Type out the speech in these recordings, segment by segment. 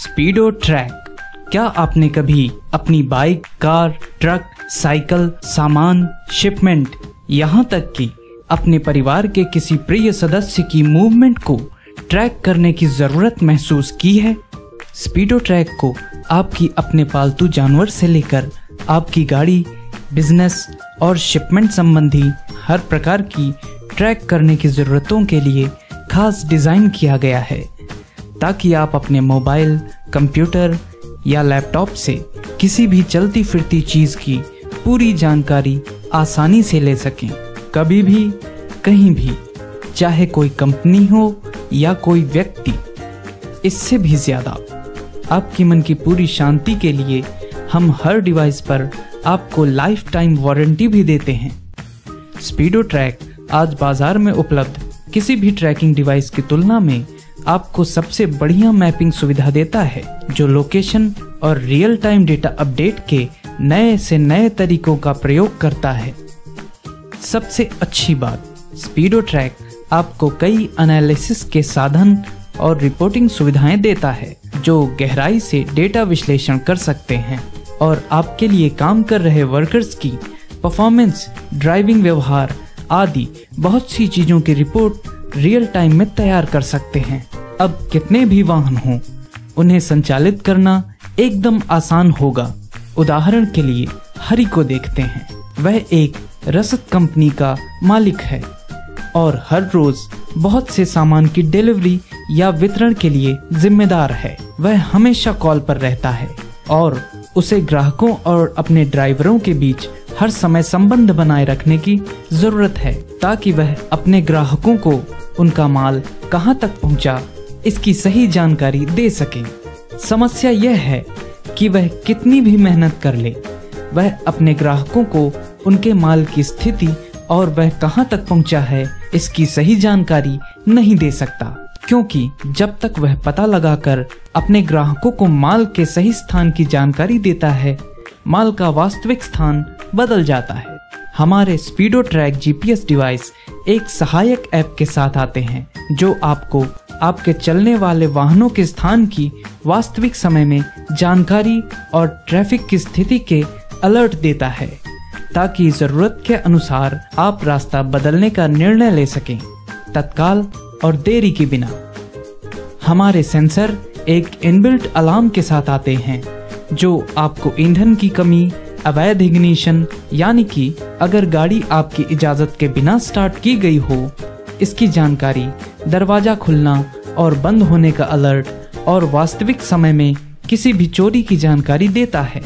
स्पीडो track. क्या आपने कभी अपनी बाइक, कार, ट्रक, साइकिल, सामान शिपमेंट यहाँ तक कि अपने परिवार के किसी प्रिय सदस्य की मूवमेंट को ट्रैक करने की ज़रूरत महसूस की है? स्पीडो ट्रैक को आपकी अपने पालतू जानवर से लेकर आपकी गाड़ी बिज़नेस और शिपमेंट संबंधी हर प्रकार की ट्रैक करने की ज़रूरतों के लिए खास डिज़ाइन किया गया है, ताकि आप अपने मोबाइल कंप्यूटर या लैपटॉप से किसी भी चलती फिरती चीज़ की पूरी जानकारी आसानी से ले सकें। कभी भी, कहीं भी, चाहे कोई कंपनी हो या कोई व्यक्ति, इससे भी ज़्यादा। आपकी मन की पूरी शांति के लिए हम हर डिवाइस पर आपको लाइफ टाइम वारंटी भी देते हैं। स्पीडो ट्रैक आज बाज़ार में उपलब्ध किसी भी ट्रैकिंग डिवाइस की तुलना में आपको सबसे बढ़िया मैपिंग सुविधा देता है, जो लोकेशन और रियल टाइम डेटा अपडेट के नए से नए तरीकों का प्रयोग करता है। सबसे अच्छी बात स्पीडो ट्रैक आपको कई एनालिसिस के साधन और रिपोर्टिंग सुविधाएँ देता है, जो गहराई से डेटा विश्लेषण कर सकते हैं। और आपके लिए काम कर रहे वर्कर्स की परफॉर्मेंस ड्राइविंग व्यवहार आदि बहुत सी चीज़ों की रिपोर्ट रियल टाइम में तैयार कर सकते हैं। अब कितने भी वाहन हों, उन्हें संचालित करना एकदम आसान होगा। उदाहरण के लिए, हरि को देखते हैं। वह एक रसद कंपनी का मालिक है और हर रोज बहुत से सामान की डिलीवरी या वितरण के लिए जिम्मेदार है। वह हमेशा कॉल पर रहता है और उसे ग्राहकों और अपने ड्राइवरों के बीच हर समय संबंध बनाए रखने की ज़रूरत है, ताकि वह अपने ग्राहकों को उनका माल कहाँ तक पहुँचा इसकी सही जानकारी दे सके। समस्या यह है कि वह कितनी भी मेहनत कर ले, वह अपने ग्राहकों को उनके माल की स्थिति और वह कहाँ तक पहुँचा है, इसकी सही जानकारी नहीं दे सकता। क्योंकि जब तक वह पता लगाकर अपने ग्राहकों को माल के सही स्थान की जानकारी देता है, माल का वास्तविक स्थान बदल जाता है। हमारे स्पीडो ट्रैक जीपीएस डिवाइस एक सहायक ऐप के साथ आते हैं, जो आपको आपके चलने वाले वाहनों के स्थान की वास्तविक समय में जानकारी और ट्रैफ़िक की स्थिति के अलर्ट देता है, ताकि ज़रूरत के अनुसार आप रास्ता बदलने का निर्णय ले सकें तत्काल और देरी के बिना। हमारे सेंसर एक इनबिल्ट अलार्म के साथ आते हैं, जो आपको ईंधन की कमी, अवैध इग्निशन, यानी कि अगर गाड़ी आपकी इजाज़त के बिना स्टार्ट की गई हो, इसकी जानकारी दरवाज़ा खुलना और बंद होने का अलर्ट और वास्तविक समय में किसी भी चोरी की जानकारी देता है,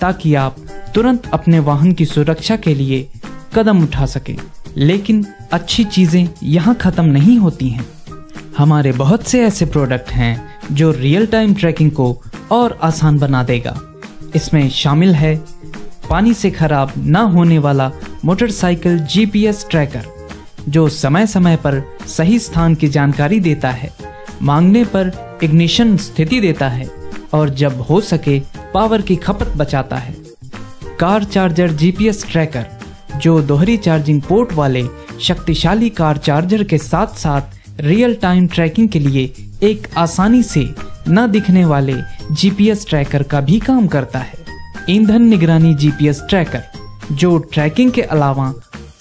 ताकि आप तुरंत अपने वाहन की सुरक्षा के लिए कदम उठा सकें। लेकिन अच्छी चीज़ें यहाँ खत्म नहीं होती हैं। हमारे बहुत से ऐसे प्रोडक्ट हैं जो रियल टाइम ट्रैकिंग को और आसान बना देगा। इसमें शामिल है, पानी से खराब ना होने वाला मोटरसाइकिल जीपीएस ट्रैकर जो समय समय पर सही स्थान की जानकारी देता है, मांगने पर इग्निशन स्थिति देता है और जब हो सके पावर की खपत बचाता है। कार चार्जर जीपीएस ट्रैकर, जो दोहरी चार्जिंग पोर्ट वाले शक्तिशाली कार चार्जर के साथ साथ रियल टाइम ट्रैकिंग के लिए एक आसानी से न दिखने वाले जीपीएस ट्रैकर का भी काम करता है। ईंधन निगरानी जीपीएस ट्रैकर, जो ट्रैकिंग के अलावा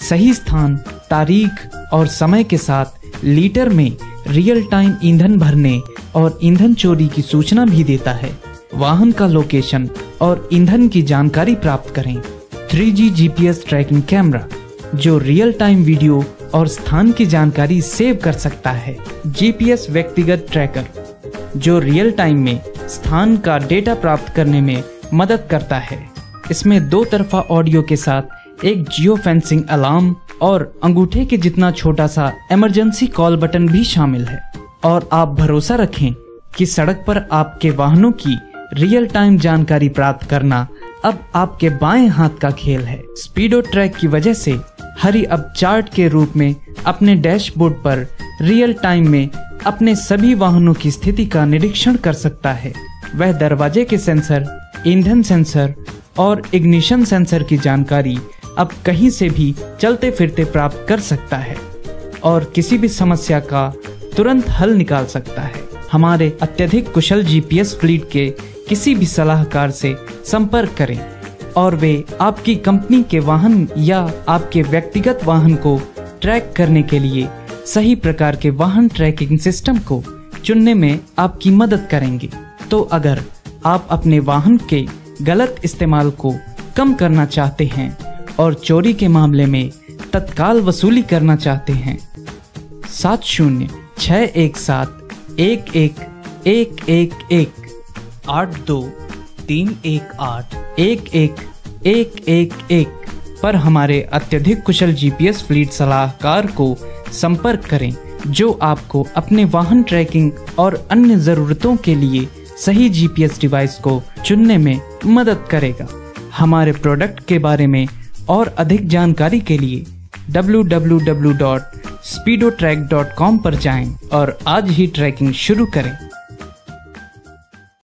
सही स्थान तारीख और समय के साथ लीटर में रियल टाइम ईंधन भरने और ईंधन चोरी की सूचना भी देता है। वाहन का लोकेशन और ईंधन की जानकारी प्राप्त करें। 3G जीपीएस ट्रैकिंग कैमरा जो रियल टाइम वीडियो और स्थान की जानकारी सेव कर सकता है। जीपीएस व्यक्तिगत ट्रैकर जो रियल टाइम में स्थान का डेटा प्राप्त करने में मदद करता है। इसमें दो तरफा ऑडियो के साथ एक जियो फेंसिंग अलार्म और अंगूठे के जितना छोटा सा इमरजेंसी कॉल बटन भी शामिल है। और आप भरोसा रखें कि सड़क पर आपके वाहनों की रियल टाइम जानकारी प्राप्त करना अब आपके बाएँ हाथ का खेल है। स्पीडो ट्रैक की वजह से हरी अब चार्ट के रूप में अपने डैशबोर्ड पर रियल टाइम में अपने सभी वाहनों की स्थिति का निरीक्षण कर सकता है। वह दरवाजे के सेंसर ईंधन सेंसर और इग्निशन सेंसर की जानकारी अब कहीं से भी चलते फिरते प्राप्त कर सकता है और किसी भी समस्या का तुरंत हल निकाल सकता है। हमारे अत्यधिक कुशल जीपीएस फ्लीट के किसी भी सलाहकार से संपर्क करें और वे आपकी कंपनी के वाहन या आपके व्यक्तिगत वाहन को ट्रैक करने के लिए सही प्रकार के वाहन ट्रैकिंग सिस्टम को चुनने में आपकी मदद करेंगे। तो अगर आप अपने वाहन के गलत इस्तेमाल को कम करना चाहते हैं और चोरी के मामले में तत्काल वसूली करना चाहते हैं। सात शून्य छ एक सात, एक एक एक एक एक, आठ दो, तीन एक आठ, एक एक एक एक एक पर हमारे अत्यधिक कुशल जीपीएस फ्लीट सलाहकार को संपर्क करें, जो आपको अपने वाहन ट्रैकिंग और अन्य ज़रूरतों के लिए सही जीपीएस डिवाइस को चुनने में मदद करेगा। हमारे प्रोडक्ट के बारे में और अधिक जानकारी के लिए www.speedotrack.com पर जाएँ और आज ही ट्रैकिंग शुरू करें।